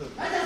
だ